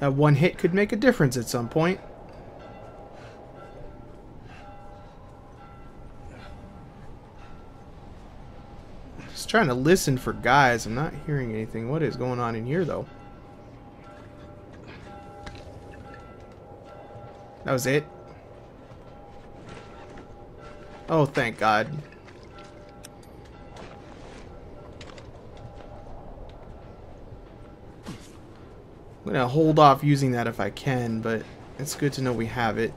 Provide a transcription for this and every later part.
That one hit could make a difference at some point. Just trying to listen for guys. I'm not hearing anything. What is going on in here, though? That was it? Oh, thank God. I'm gonna hold off using that if I can, but it's good to know we have it.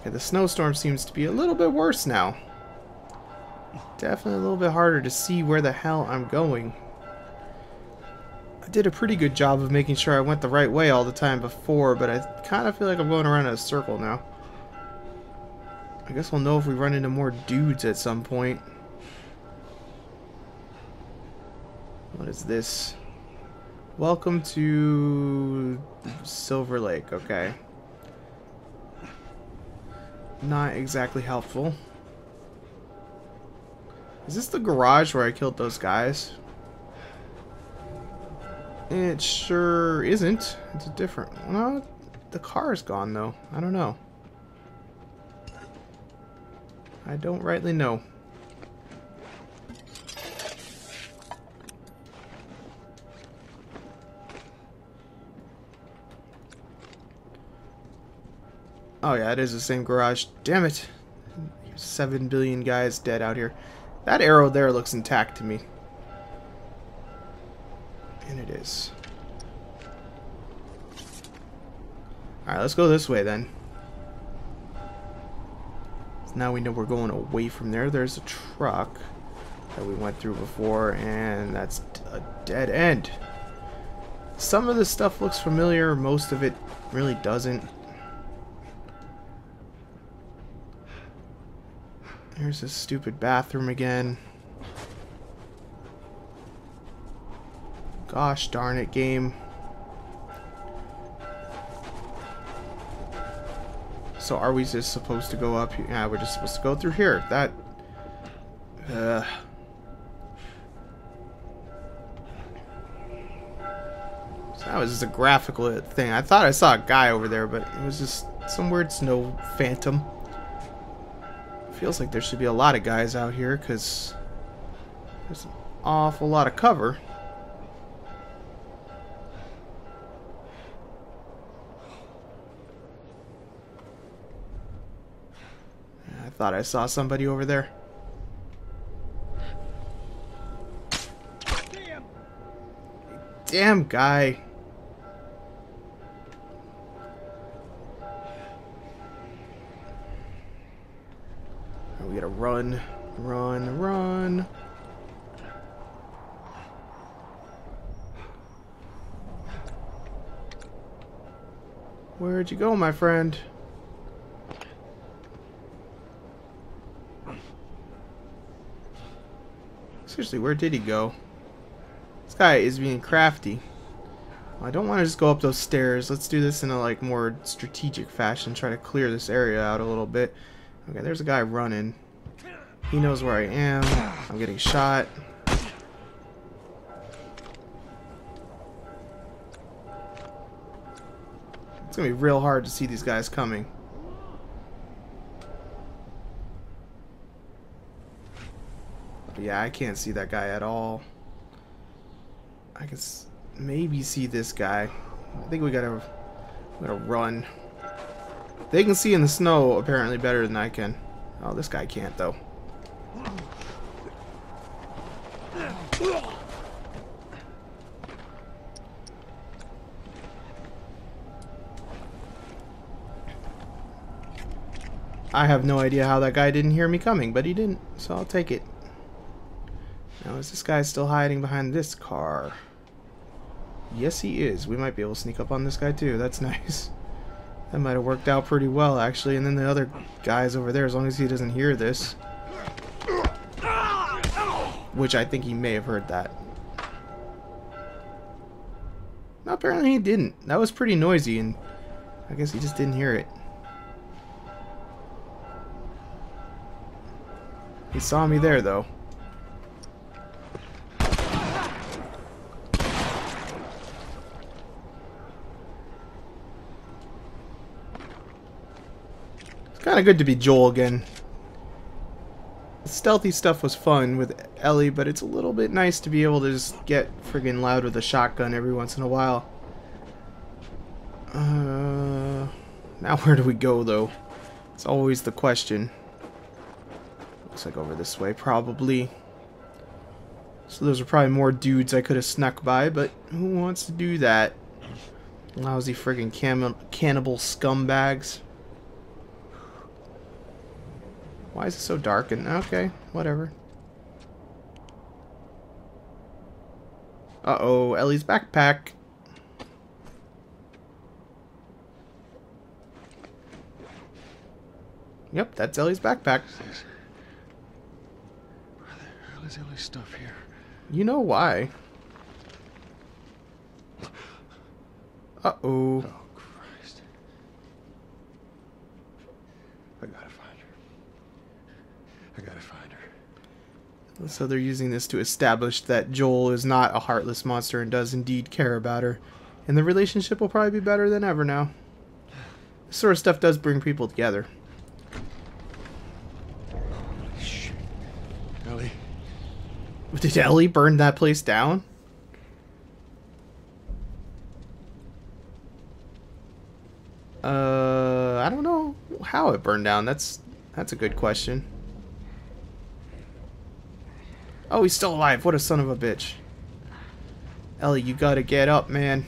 Okay, the snowstorm seems to be a little bit worse now. Definitely a little bit harder to see where the hell I'm going. I did a pretty good job of making sure I went the right way all the time before, but I kind of feel like I'm going around in a circle now. I guess we'll know if we run into more dudes at some point. What is this? Welcome to Silver Lake, okay. Not exactly helpful. Is this the garage where I killed those guys? It sure isn't. It's a different... The car's gone, though. I don't know. I don't rightly know. Oh yeah, it is the same garage. Damn it. Seven billion guys dead out here. That arrow there looks intact to me. And it is. Alright, let's go this way then. So now we know we're going away from there. There's a truck that we went through before, and that's a dead end. Some of this stuff looks familiar, most of it really doesn't. Here's this stupid bathroom again. Gosh darn it, game. So are we just supposed to go up here? Yeah, we're just supposed to go through here. That... Uh... So that was just a graphical thing. I thought I saw a guy over there, but it was just some weird snow phantom. Feels like there should be a lot of guys out here because there's an awful lot of cover. I thought I saw somebody over there. Damn, Damn guy. Run, run, run. Where'd you go, my friend? Seriously, where did he go? This guy is being crafty. I don't want to just go up those stairs. Let's do this in a like more strategic fashion. Try to clear this area out a little bit. Okay, there's a guy running. He knows where I am. I'm getting shot. It's gonna be real hard to see these guys coming. But yeah, I can't see that guy at all. I can maybe see this guy. I think we gotta, we gotta run. They can see in the snow apparently better than I can. Oh, this guy can't though. I have no idea how that guy didn't hear me coming, but he didn't, so I'll take it. Now, is this guy still hiding behind this car? Yes, he is. We might be able to sneak up on this guy, too. That's nice. That might have worked out pretty well, actually. And then the other guy's over there, as long as he doesn't hear this. Which I think he may have heard that. Apparently he didn't. That was pretty noisy, and I guess he just didn't hear it. He saw me there, though. It's kind of good to be Joel again. The stealthy stuff was fun with Ellie, but it's a little bit nice to be able to just get friggin' loud with a shotgun every once in a while. Uh, now where do we go, though? It's always the question. Looks like over this way, probably. So those are probably more dudes I could have snuck by, but who wants to do that? Lousy friggin' cannibal scumbags. Why is it so dark? And okay, whatever. Uh-oh, Ellie's backpack. Yep, that's Ellie's backpack. Hell is stuff here? You know why. Uh-oh. Oh, Christ. I gotta find her. I gotta find her. So they're using this to establish that Joel is not a heartless monster and does indeed care about her. And the relationship will probably be better than ever now. This sort of stuff does bring people together. Holy shit. Ellie, Did Ellie burn that place down? Uh, I don't know how it burned down. That's that's a good question. Oh, he's still alive. What a son of a bitch. Ellie, you gotta get up, man.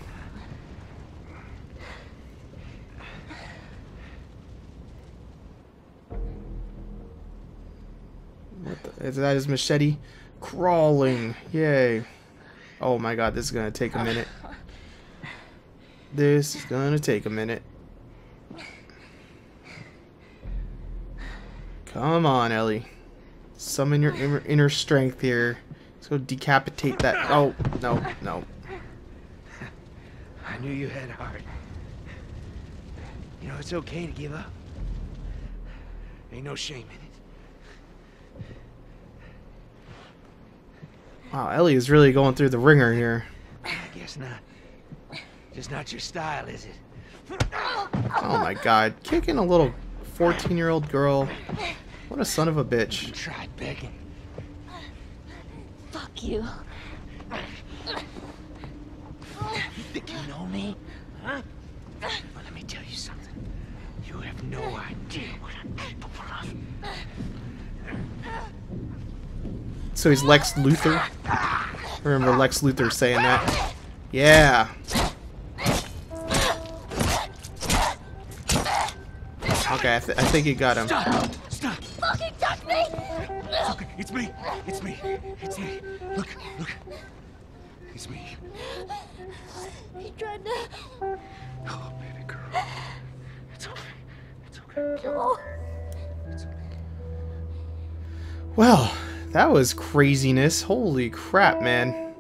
What the, is that his machete? Crawling. Yay. Oh my god, this is gonna take a minute. This is gonna take a minute. Come on, Ellie. Summon your inner, inner strength here. Let's go decapitate that. Oh, no, no. I knew you had heart. You know, it's okay to give up. Ain't no shame in it. Wow, Ellie is really going through the wringer here. I guess not. Just not your style, is it? Oh my god. Kicking a little 14 year old girl. What a son of a bitch. tried begging. Fuck you. You think you know me? Huh? Well, let me tell you something. You have no idea what I'm capable of. So he's Lex Luthor? Remember Lex Luthor saying that? Yeah. Okay, I, th I think he got him. Stop! Stop! Fucking touch me! It's okay. It's me. It's me. It's me. Look, look. It's me. He tried to Oh, baby girl. It's okay. It's okay. kill. Well, that was craziness. Holy crap, man.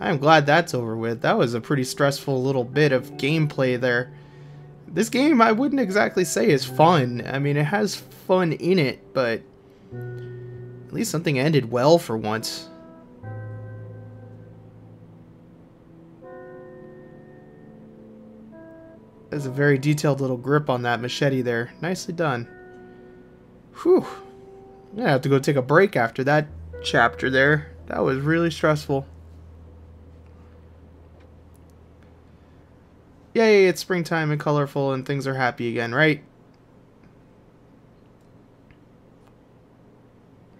I'm glad that's over with. That was a pretty stressful little bit of gameplay there. This game, I wouldn't exactly say is fun. I mean, it has fun in it, but at least something ended well for once. There's a very detailed little grip on that machete there. Nicely done. Whew. I'm gonna have to go take a break after that chapter there. That was really stressful. Yay, it's springtime and colorful and things are happy again, right?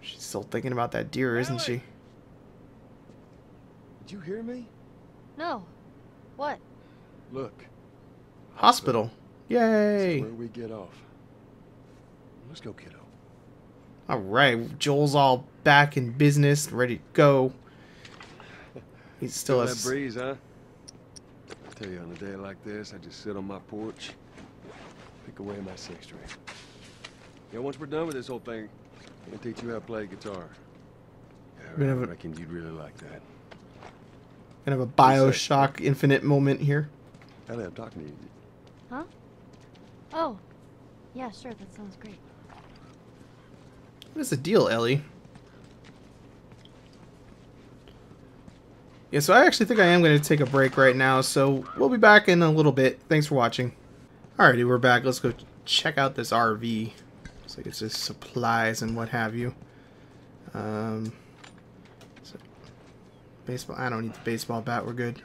She's still thinking about that deer, isn't she? Did you hear me? No. What? Look. Hospital. This is Yay. where we get off. Let's go, kiddo. Alright, Joel's all back in business, ready to go. He still Feel has... that breeze, huh? I tell you, on a day like this, I just sit on my porch, pick away my six string. Yeah, once we're done with this whole thing, I'm gonna teach you how to play guitar. Yeah, Bit I reckon you'd really like that. Kind of a Bioshock Infinite moment here. Ellie, I'm talking to you. Huh? Oh. Yeah, sure. That sounds great. What's the deal, Ellie? Yeah, so I actually think I am going to take a break right now, so we'll be back in a little bit. Thanks for watching. Alrighty, we're back. Let's go check out this RV. Looks like it's just supplies and what have you. Um, so baseball. I don't need the baseball bat. We're good.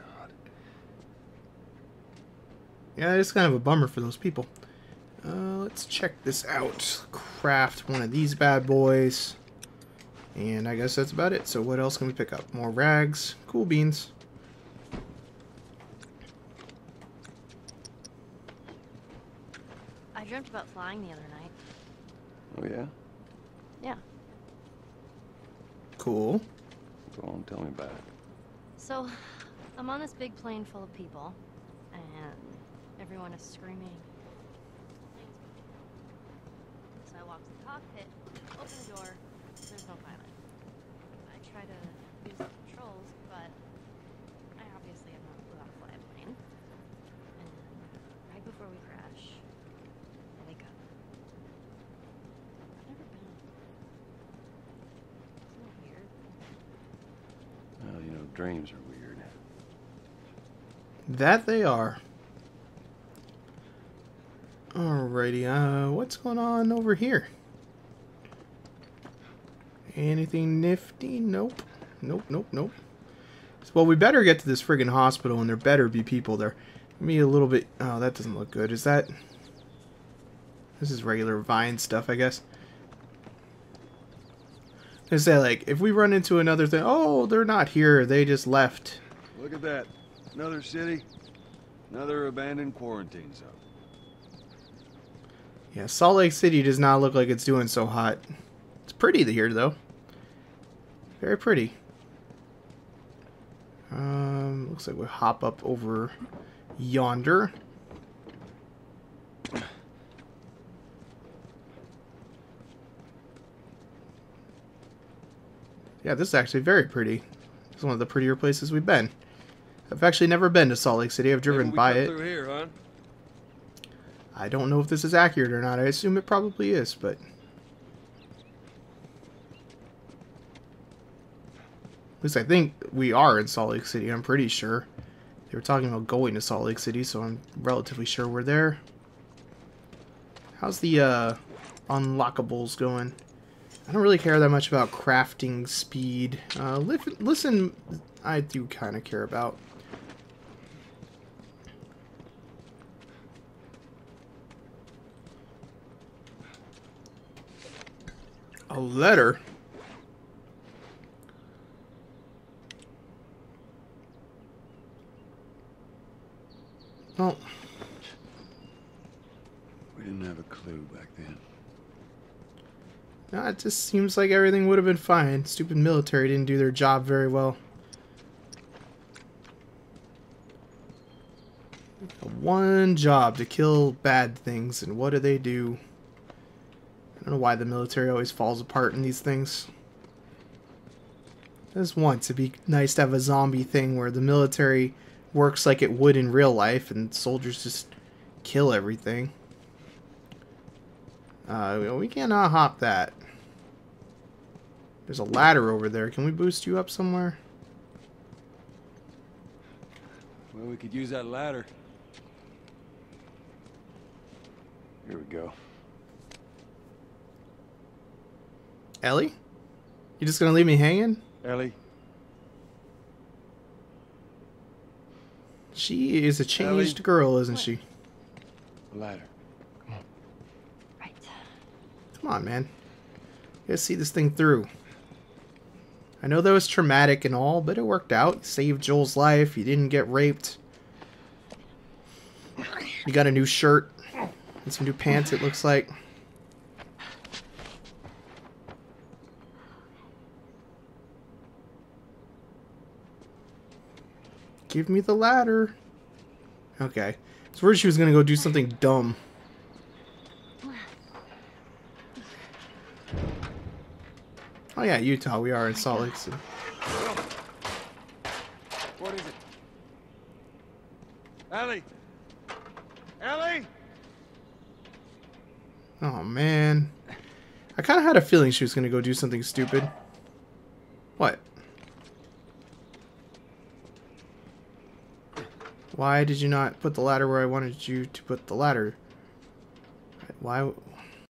Yeah, it's kind of a bummer for those people. Uh, let's check this out. Craft one of these bad boys. And I guess that's about it. So what else can we pick up? More rags. Cool beans. I dreamt about flying the other night. Oh, yeah? Yeah. Cool. Go on, tell me about it. So, I'm on this big plane full of people, and everyone is screaming. So I walk to the cockpit, open the door, there's no pilot. I try to use the controls, but I obviously have not flew out fly a plane. And right before we crash, I wake up. I've never been. Isn't it weird? Well, you know, dreams are weird. That they are. Alrighty, uh, what's going on over here? Anything nifty? Nope. Nope, nope, nope. Well, we better get to this friggin' hospital and there better be people there. Give me a little bit... Oh, that doesn't look good. Is that... This is regular vine stuff, I guess. I say, like, if we run into another thing... Oh, they're not here. They just left. Look at that. Another city. Another abandoned quarantine zone. Yeah, Salt Lake City does not look like it's doing so hot. It's pretty here, though. Very pretty. Um, looks like we hop up over yonder. Yeah, this is actually very pretty. It's one of the prettier places we've been. I've actually never been to Salt Lake City. I've driven by it. Here, huh? I don't know if this is accurate or not. I assume it probably is, but... At least I think we are in Salt Lake City. I'm pretty sure. They were talking about going to Salt Lake City, so I'm relatively sure we're there. How's the uh, unlockables going? I don't really care that much about crafting speed. Uh, li listen, I do kind of care about. A letter? Well, We didn't have a clue back then. no, it just seems like everything would have been fine. Stupid military didn't do their job very well. One job to kill bad things, and what do they do? I don't know why the military always falls apart in these things. Just once, it'd be nice to have a zombie thing where the military works like it would in real life, and soldiers just kill everything. Uh, we cannot hop that. There's a ladder over there. Can we boost you up somewhere? Well, we could use that ladder. Here we go. Ellie? You just gonna leave me hanging? Ellie, She is a changed Ellie? girl, isn't What? she? the ladder. Right. Come on, man. You gotta see this thing through. I know that was traumatic and all, but it worked out. You saved Joel's life. You didn't get raped. You got a new shirt and some new pants, it looks like. Give me the ladder. Okay. I where she was gonna go do something dumb. Oh yeah, Utah. We are in Salt Lake City. What is it? Ellie! Ellie! Oh man. I kind of had a feeling she was going to go do something stupid. What? Why did you not put the ladder where I wanted you to put the ladder? Why?